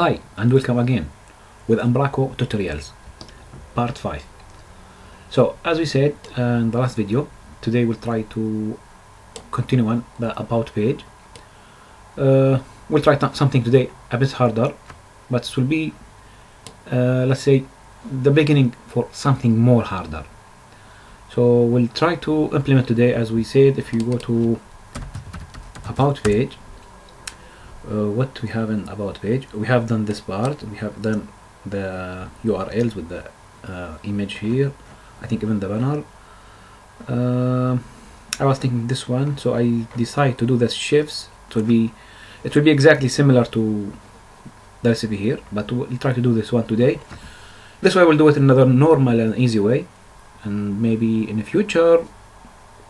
Hi and welcome again with Umbraco tutorials part 5 so as we said uh, in the last video today we'll try to continue on the about page. Uh, we'll try something today a bit harder but it will be uh, let's say the beginning for something more harder. So we'll try to implement today as we said if you go to about page uh, what we have in about page. We have done this part. We have done the URLs with the uh, image here. I think even the banner. Uh, I was thinking this one so I decide to do the shifts it will be it will be exactly similar to the recipe here but we'll try to do this one today. This way we'll do it in another normal and easy way and maybe in the future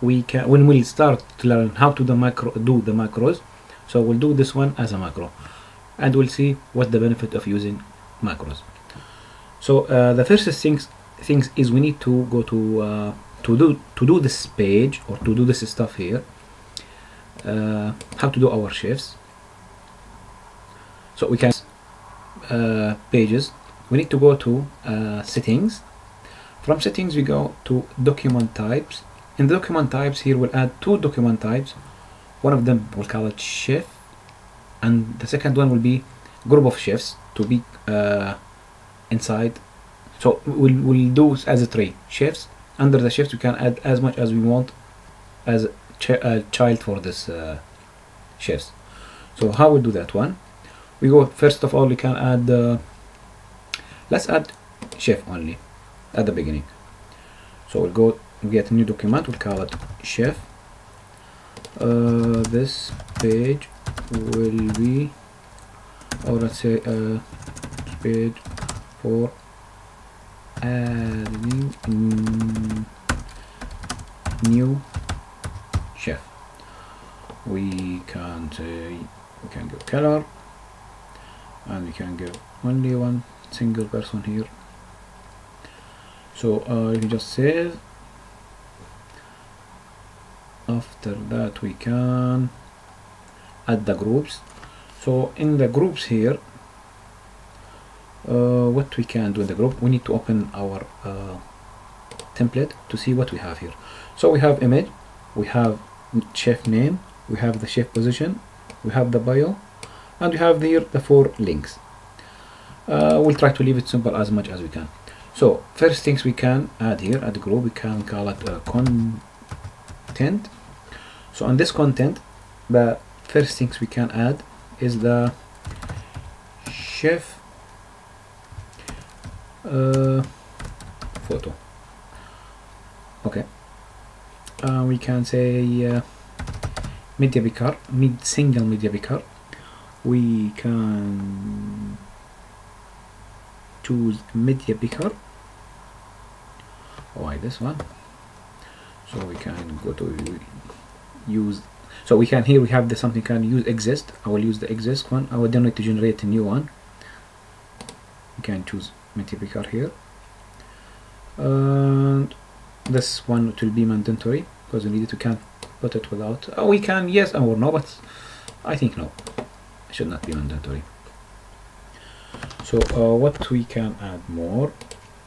we can when we'll start to learn how to the macro do the macros so we'll do this one as a macro and we'll see what the benefit of using macros. So uh, the first things things is we need to go to uh, to do to do this page or to do this stuff here. Uh, how to do our shifts. So we can uh, pages. We need to go to uh, settings. From settings we go to document types. In the document types here we'll add two document types one of them we'll call it shift. And the second one will be group of chefs to be uh, inside. So we'll, we'll do as a tree chefs under the shifts we can add as much as we want as a, ch a child for this uh, shifts. So how we do that? One we go first of all we can add uh, let's add chef only at the beginning. So we'll go get a new document we'll call it shift uh, this page will be or let's say uh, page for adding new chef. We can say we can give color and we can give only one single person here. So uh, you just save after that we can add the groups. So in the groups here uh, what we can do in the group we need to open our uh, template to see what we have here. So we have image we have chef name we have the chef position we have the bio and we have here the four links. Uh, we'll try to leave it simple as much as we can. So first things we can add here at the group we can call it uh, content so on this content the first things we can add is the chef uh, photo. Okay. Uh, we can say uh, media picker mid single media picker we can choose media picker why this one. So we can go to use. So we can here we have the something can use exist. I will use the exist one. I will then need to generate a new one. We can choose picker here. And this one it will be mandatory because we need to can't put it without. Oh, we can yes or no but I think no. It should not be mandatory. So uh, what we can add more?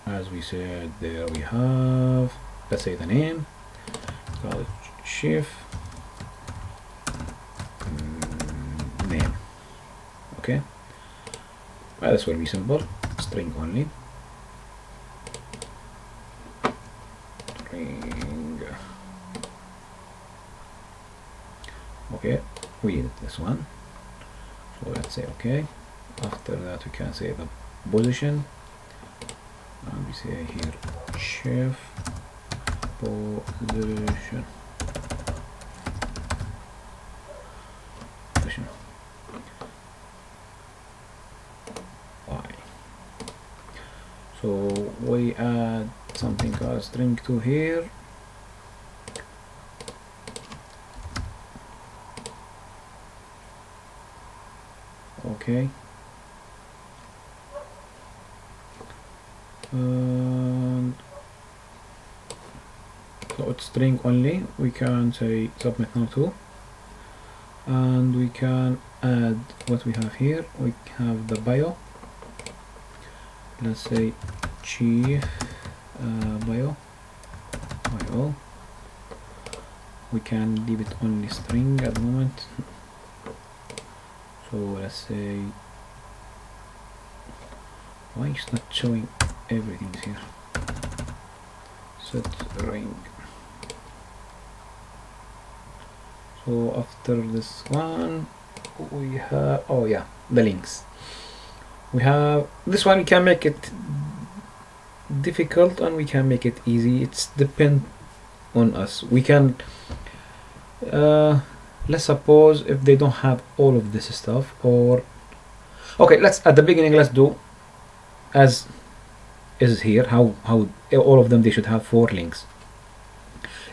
As we said there we have let's say the name. Call it shift mm, name okay well, this will be simple string only. String. Okay we need this one. So let's say okay after that we can say the position. And we say here chef position y so add something called string to here. Okay. And so it's string only. We can say submit now to and we can add what we have here. We have the bio. Let's say chief uh, bio we can leave it only string at the moment. So let's say why is not showing everything here? Set ring. So after this one we have oh yeah the links. We have this one we can make it difficult and we can make it easy. It's depend on us. We can uh, let's suppose if they don't have all of this stuff or okay let's at the beginning let's do as is here how how all of them they should have four links.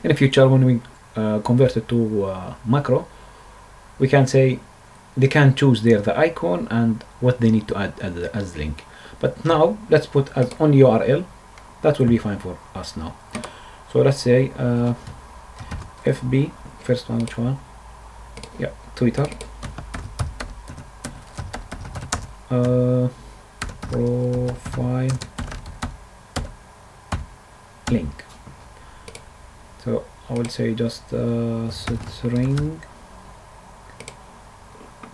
In the future when we uh, convert it to uh, macro we can say they can choose there the icon and what they need to add as, as link. But now let's put as on url that will be fine for us now. So let's say uh, fb first one which one? Yeah twitter. Uh, profile. Link. So I will say just uh, string.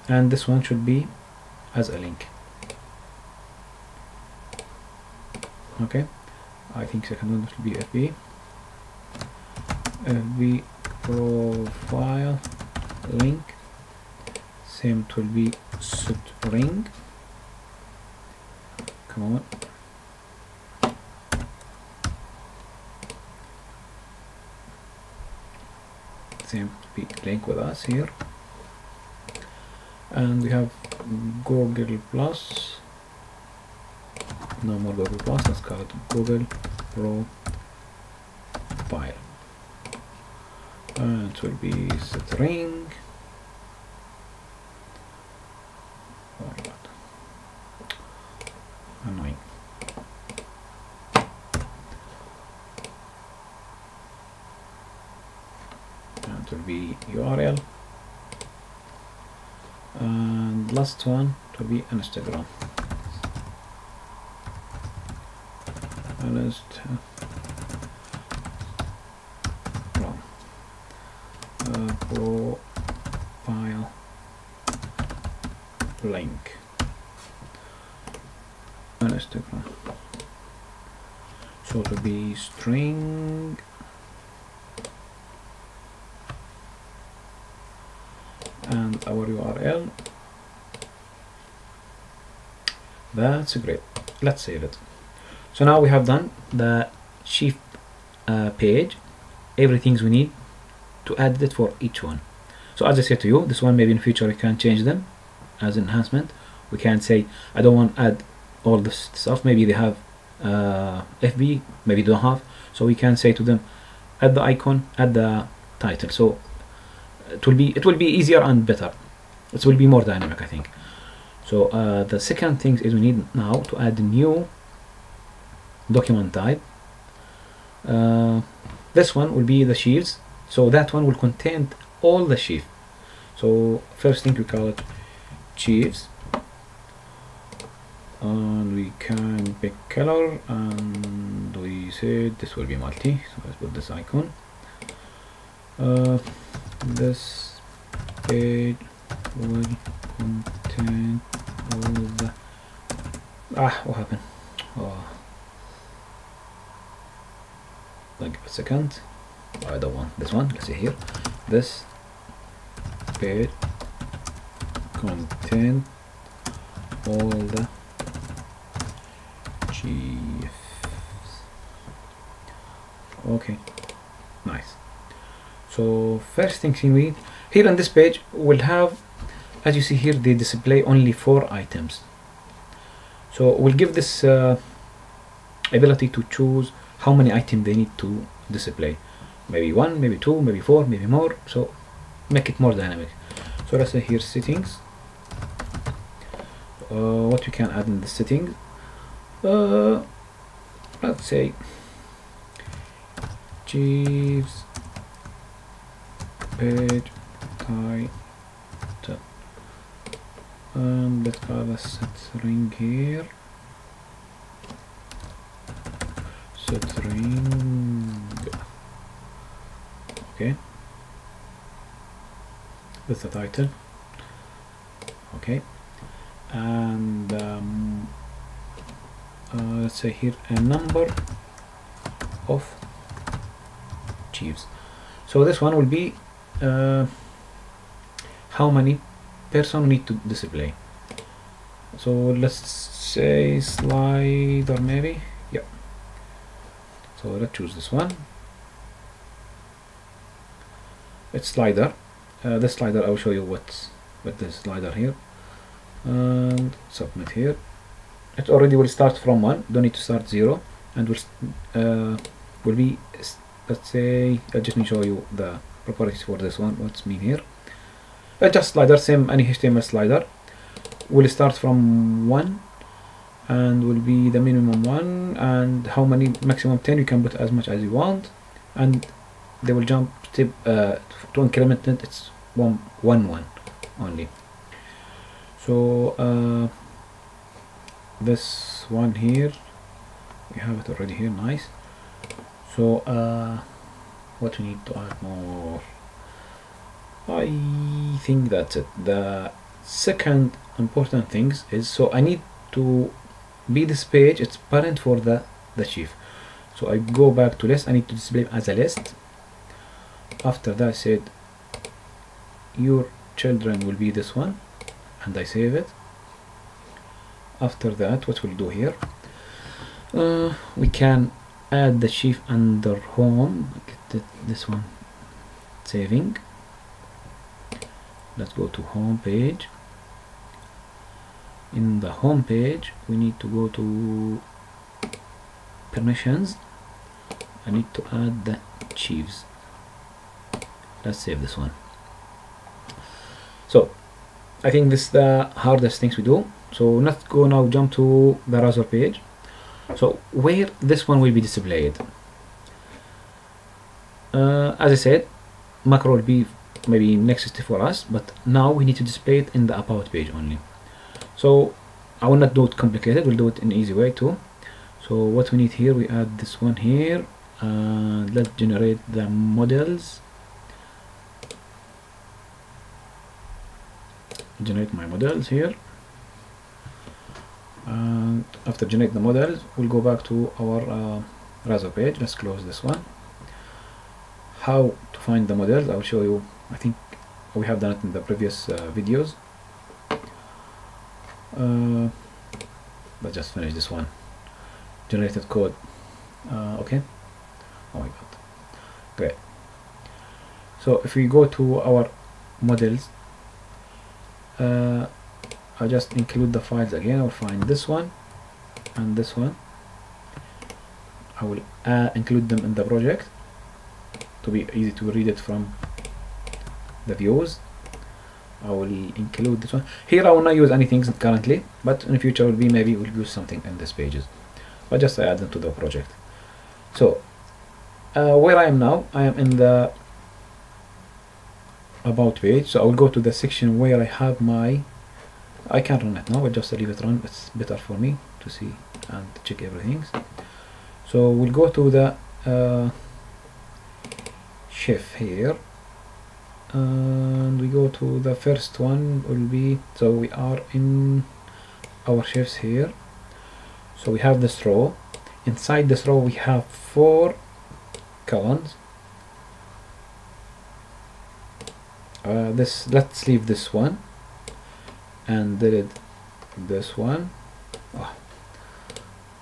And this one should be as a link. Okay I think second one should be FB FB profile link. Same will be string come on. Same be link with us here. And we have Google Plus no more Google Plus let's call it Google Profile. And it will be string my god annoying. And it will be URL and last one to be Instagram Instagram uh, profile link on Instagram so to be string. And our URL that's great. Let's save it so now we have done the chief uh, page everything we need to add it for each one. So as I said to you this one maybe in future we can change them as enhancement. We can say I don't want to add all this stuff. Maybe they have uh, FB maybe don't have. So we can say to them add the icon add the title. So it will be it will be easier and better. It will be more dynamic I think. So uh, the second thing is we need now to add new document type. Uh, this one will be the sheaves. So that one will contain all the sheaf. So first thing we call it sheaves. And we can pick color and we said this will be multi. So let's put this icon. Uh, this page will contain all the ah what happened? Oh like a second. I don't want this one let's see here. This page contain all the chiefs. Okay nice. So first thing we need here on this page we'll have as you see here they display only four items. So we'll give this uh, ability to choose how many items they need to display. Maybe one maybe two maybe four maybe more. So make it more dynamic. So let's say here settings. Uh, what we can add in the settings? Uh, let's say Jeeves page type and let's call the set ring here set ring okay. With the title. Okay. And um, uh, let's say here a number of chiefs so this one will be uh, how many person need to display? So let's say slider maybe so let's choose this one. It's slider. Uh, this slider I'll show you what's with this slider here. And submit here. It already will start from one. Don't need to start zero. And will uh, will be let's say I just need to show you the properties for this one what's mean here. Uh, just slider same any HTML slider. Will start from one and will be the minimum one and how many maximum 10 you can put as much as you want and they will jump step uh, to increment it it's one one one only. So uh, this one here we have it already here nice. So uh, what we need to add more? I think that's it. The second important things is so I need to be this page it's parent for the the chief. So I go back to list I need to display as a list. After that I said your children will be this one and I save it. After that what we'll do here uh, we can add the chief under home get this one saving. Let's go to home page in the home page we need to go to permissions. I need to add the chiefs. Let's save this one. So I think this is the hardest things we do. So let's go now jump to the Razor page. So where this one will be displayed? Uh, as I said macro will be maybe next for us but now we need to display it in the about page only so I will not do it complicated we'll do it in easy way too. So what we need here we add this one here and let's generate the models. Generate my models here. And after generate the models we'll go back to our uh, Razor page. Let's close this one. How to find the models I'll show you I think we have done it in the previous uh, videos uh, let's just finish this one. Generated code. Uh, okay. Oh my god. Great. So if we go to our models uh, I'll just include the files again. I'll find this one and this one. I will uh, include them in the project to be easy to read it from the views I will include this one. Here I will not use anything currently but in the future will be maybe we'll use something in this pages. But just add them to the project. So uh, where I am now I am in the about page. So I will go to the section where I have my I can't run it now but just leave it run it's better for me to see and check everything. So we'll go to the uh, chef here and we go to the first one will be so we are in our shifts here. So we have this row inside this row we have four columns uh, this let's leave this one. And delete this one. Oh.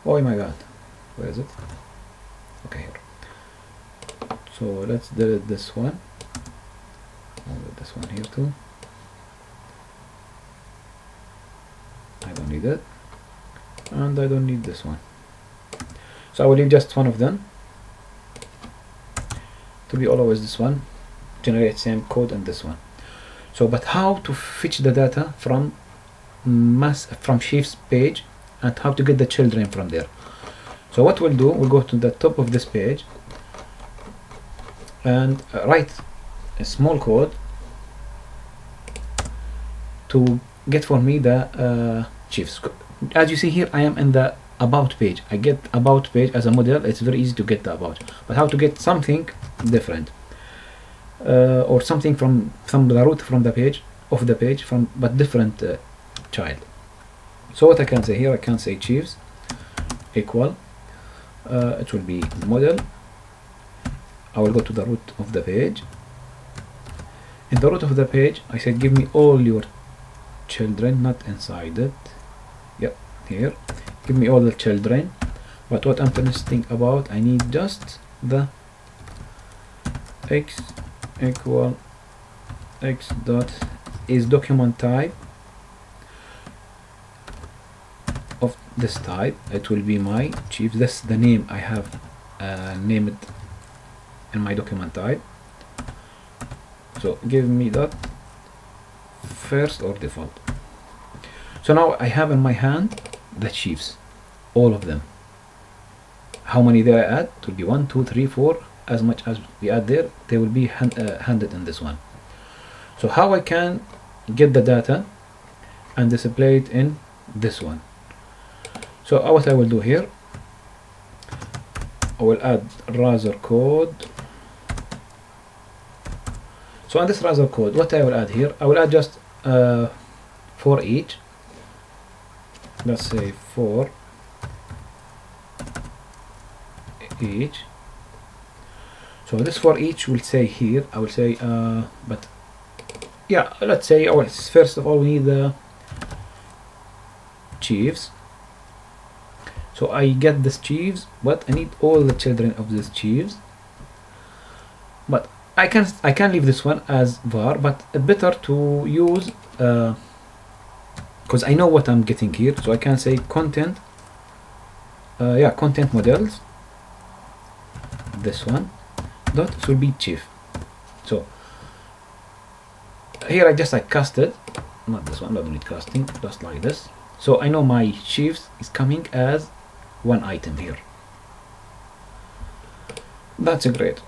oh my god. Where is it? Okay here. So let's delete this one I'll this one here too. I don't need it. And I don't need this one. So I will leave just one of them. To be always this one. Generate same code and this one. So but how to fetch the data from mass from chief's page and how to get the children from there? So what we'll do we'll go to the top of this page and uh, write a small code to get for me the uh, chiefs as you see here I am in the about page. I get about page as a model. It's very easy to get the about. But how to get something different? Uh, or something from from the root from the page of the page from but different uh, child. So what I can say here I can say chiefs equal uh, it will be model. I will go to the root of the page in the root of the page I said give me all your children not inside it. Yep here. Give me all the children. But what I'm interested about I need just the x equal x dot is document type of this type. It will be my chief. That's the name I have uh, named in my document type so give me that first or default. So now I have in my hand the chiefs all of them. How many there I add? It will be one two three four. As much as we add there they will be hand, uh, handed in this one. So how I can get the data and display it in this one? So uh, what I will do here I will add Razor code so on this Razor code what I will add here I will add just uh, for each. Let's say for each. So this for each will say here I will say uh, but yeah let's say oh, first of all we need the chiefs. So I get this chiefs but I need all the children of these chiefs. But I can I can leave this one as var but better to use uh, because I know what I'm getting here so I can say content uh, yeah content models. This one dot should be chief. So here I just like casted not this one not need casting just like this. So I know my chiefs is coming as one item here. That's a great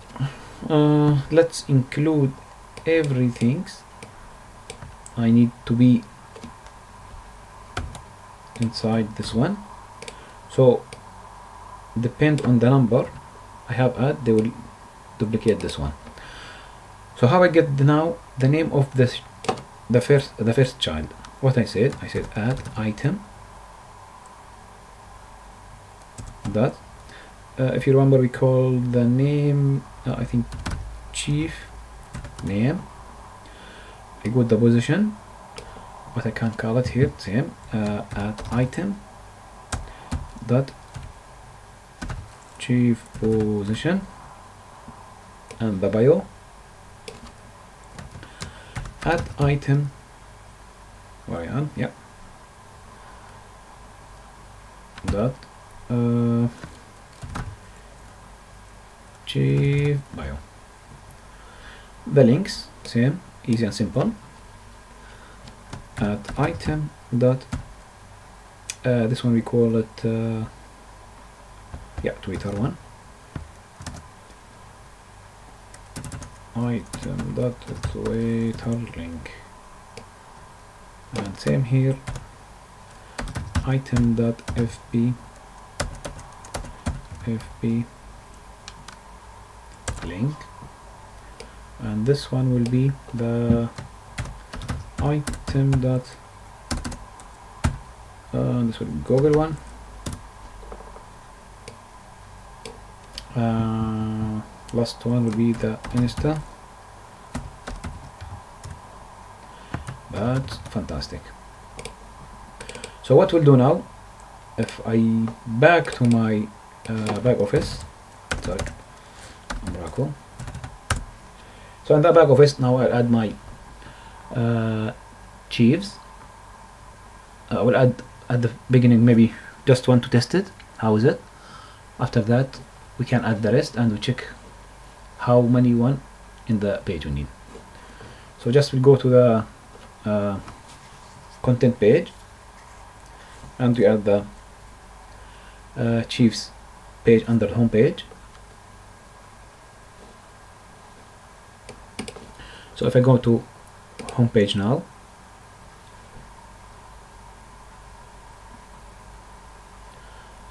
uh, let's include everything I need to be inside this one. So depend on the number I have add they will duplicate this one. So how I get now the name of this the first the first child? What I said? I said add item. Dot uh, if you remember we call the name uh, I think chief name. I got the position but I can't call it here same uh, at item dot chief position and the bio at item where on yeah dot uh, chief bio the links same easy and simple. At item dot uh, this one we call it uh, yeah twitter one. Item dot twitter link. And same here. Item dot fb fb link. And this one will be the item dot uh, this will be Google one. Uh, last one will be the Insta. That's fantastic. So what we'll do now if I back to my uh, back office So in that back office now I'll add my uh, chiefs. I will add at the beginning maybe just one to test it. How is it? After that we can add the rest and we check how many one in the page we need. So just we go to the uh, content page and we add the uh, chiefs page under the home page So if I go to homepage now,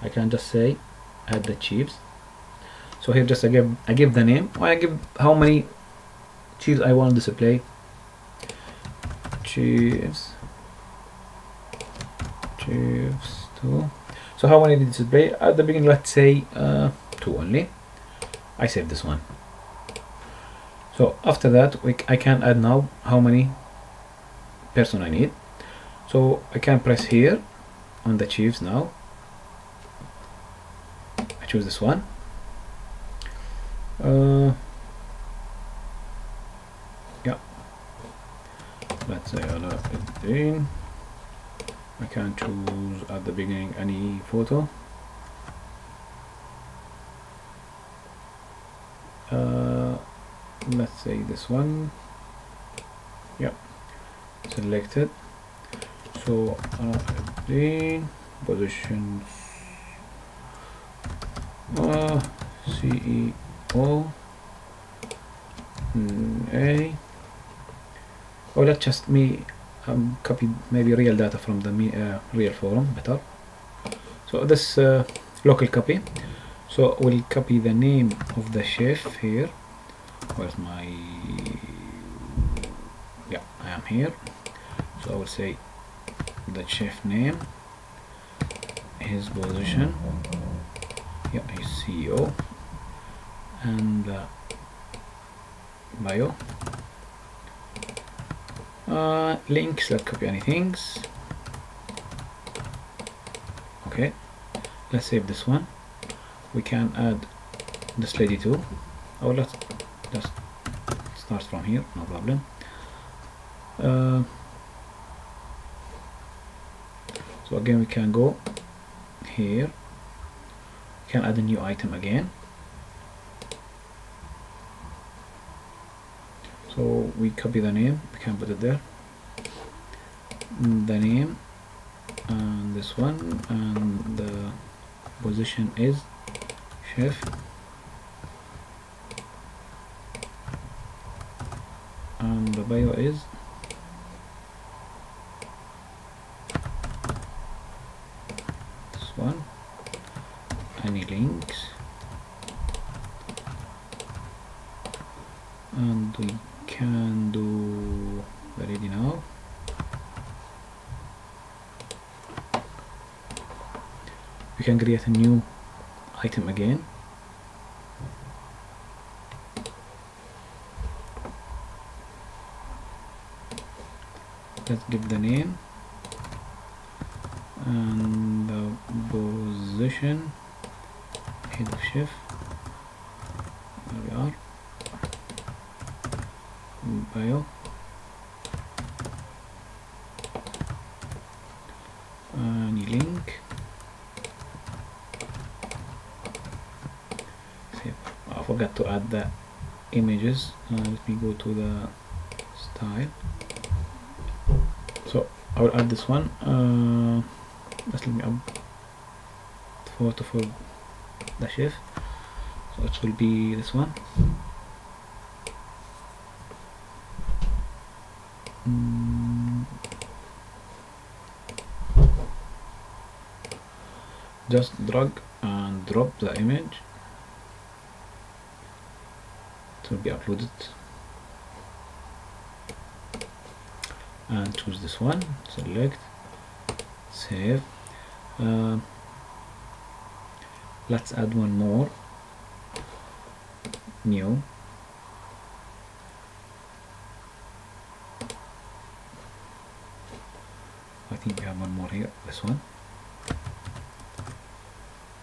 I can just say add the chips. So here just I give I give the name or I give how many chips I want to display. Chips chips two. So how many did display? At the beginning let's say uh, two only. I save this one so after that we, I can add now how many person I need. So I can press here on the chiefs now. I choose this one. Uh, yeah. Let's say allow 15 I can choose at the beginning any photo uh, let's say this one. Yeah selected. So uh, the positions uh, CEO mm, A. Or oh, let's just me um, copy maybe real data from the uh, real forum better. So this uh, local copy. So we'll copy the name of the chef here. Where's my here. So I will say the chef name his position yeah his CEO and uh, bio. Uh, links let's copy any things. Okay let's save this one. We can add this lady too oh let's just start from here no problem uh, so again we can go here. We can add a new item again. So we copy the name. We can put it there. The name and this one and the position is chef. And the bio is this one any links. And we can do ready now. We can create a new item again. Let's give the name and the position of chef there we are. Bio any link. I forgot to add the images. Uh, let me go to the style. So I will add this one. Uh, let me add photo for the chef so it will be this one. Mm. just drag and drop the image. It will be uploaded. And choose this one. Select. Save. Uh, let's add one more. New. I think we have one more here. This one.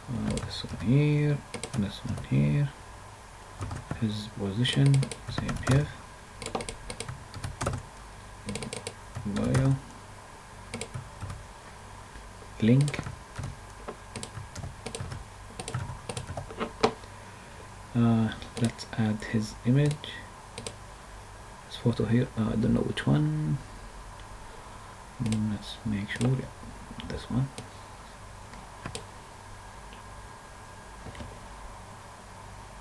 Uh, this one here this one here. His position same here. Bio link uh, his image. His photo here uh, I don't know which one. Mm, let's make sure yeah, this one.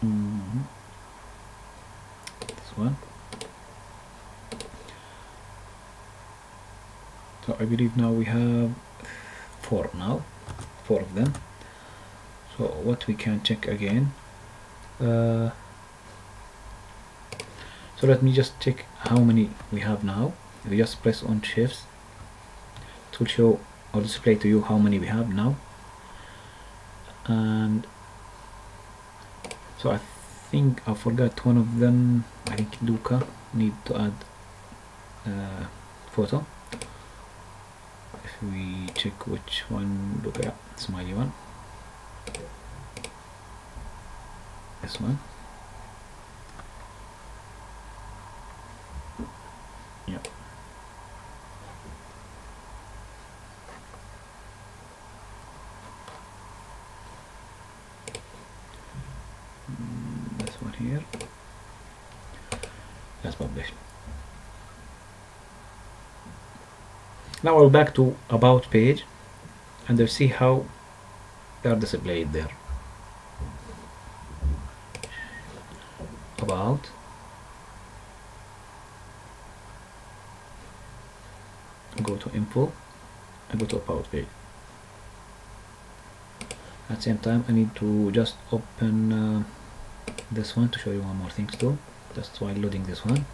Mm -hmm. this one. So I believe now we have four now four of them. So what we can check again uh, so let me just check how many we have now. If we just press on shifts it will show or display to you how many we have now. And so I think I forgot one of them. I think Luca need to add uh, photo. If we check which one Luca yeah, smiley one. This one yeah Mm, this one here let's publish now I'll back to about page and I'll see how they are displayed there. About. Go to info and go to about page. At the same time I need to just open uh, this one to show you one more thing too just while loading this one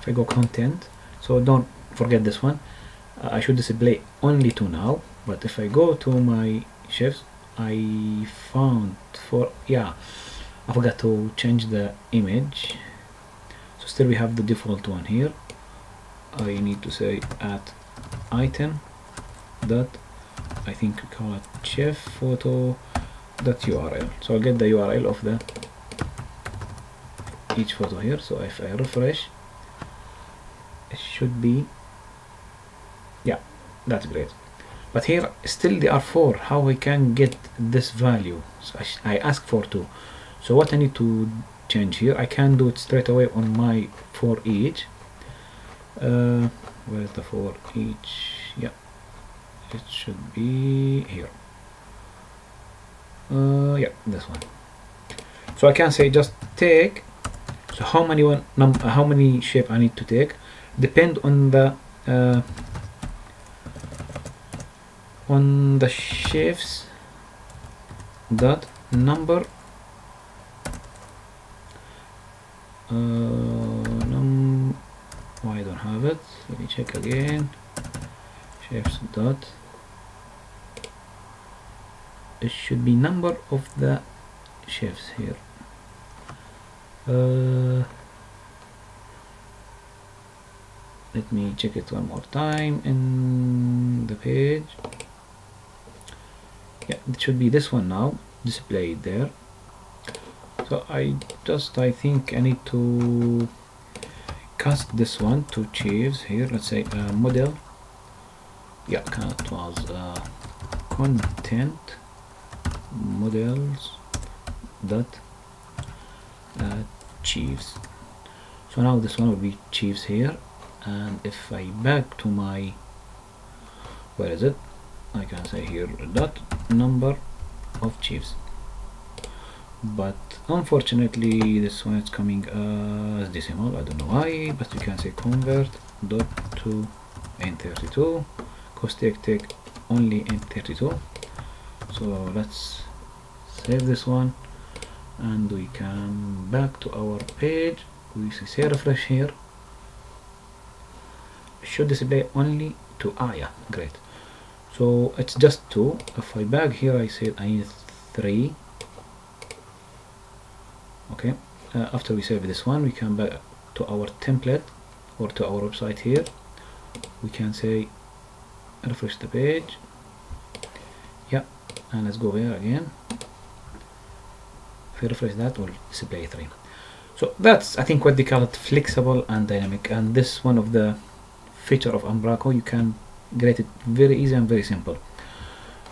if I go content so don't forget this one. Uh, I should display only two now but if I go to my shifts I found for yeah I forgot to change the image. So still we have the default one here. I need to say at item dot I think we call it chef photo dot URL so I'll get the URL of the each photo here. So if I refresh should be. Yeah that's great. But here still there are four how we can get this value? So I, I ask for two. So what I need to change here I can do it straight away on my for each. Uh, where's the for each? Yeah it should be here. Uh, yeah this one. So I can say just take so how many one num how many shape I need to take depend on the uh, on the shifts dot number uh, num oh, I don't have it. Let me check again. Shifts dot. It should be number of the shifts here. Uh, let me check it one more time in the page. Yeah it should be this one now displayed there. So I just I think I need to cast this one to chiefs here let's say uh, model. Yeah it was uh, content models dot uh, chiefs. So now this one will be chiefs here and if I back to my where is it? I can say here dot number of chiefs. But unfortunately this one is coming as decimal. I don't know why but you can say convert dot to Int32 because take take only Int32 so let's save this one. And we can back to our page. We say refresh here should display only two ah yeah great. So it's just two. If I back here I said I need three. Okay. Uh, after we save this one we come back to our template or to our website here. We can say refresh the page. Yeah. And let's go here again. If we refresh that will display three. So that's I think what they call it flexible and dynamic. And this one of the feature of Umbraco you can create it very easy and very simple.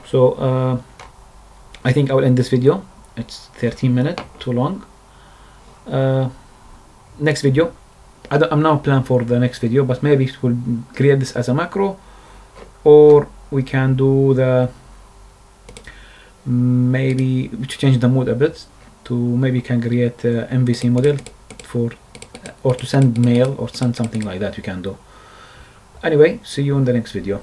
So uh, I think I will end this video. It's 13 minutes too long. Uh, next video. I am now plan for the next video but maybe it will create this as a macro or we can do the maybe to change the mood a bit to maybe can create a MVC model for or to send mail or send something like that you can do anyway see you in the next video